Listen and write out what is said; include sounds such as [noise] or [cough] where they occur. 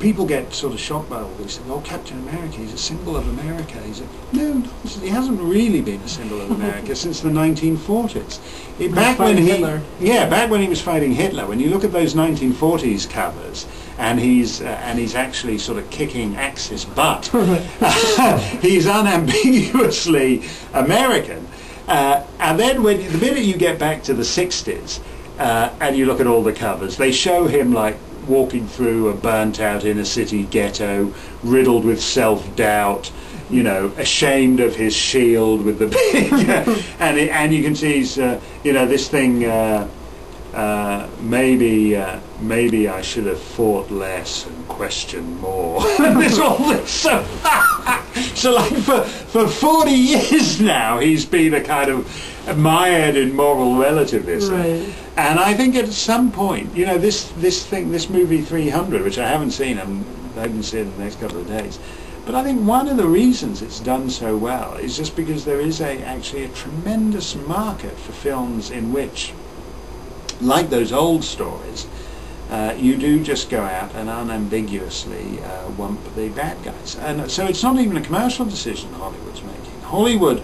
people get sort of shocked by all these things. Oh, Captain America, he's a symbol of America. He's a, no, he hasn't really been a symbol of America since the 1940s. It, back when he, Hitler. yeah, back when he was fighting Hitler. When you look at those 1940s covers, and he's uh, and he's actually sort of kicking Axis butt. [laughs] [laughs] he's unambiguously American. Uh, and then when the minute you get back to the 60s uh, and you look at all the covers, they show him like walking through a burnt out inner city ghetto, riddled with self-doubt, you know, ashamed of his shield with the [laughs] big, [laughs] and it, and you can see he's, uh, you know, this thing. Uh, uh, maybe uh, maybe I should have fought less and questioned more. [laughs] There's all this. So, so like for for 40 [laughs] years now, he's been a kind of mired in moral relativism. Right. And I think at some point, you know, this this thing, this movie 300, which I haven't seen, I'm hoping to see it in the next couple of days. But I think one of the reasons it's done so well is just because there is a actually a tremendous market for films in which like those old stories, uh, you do just go out and unambiguously uh, wump the bad guys. And so it's not even a commercial decision Hollywood's making. Hollywood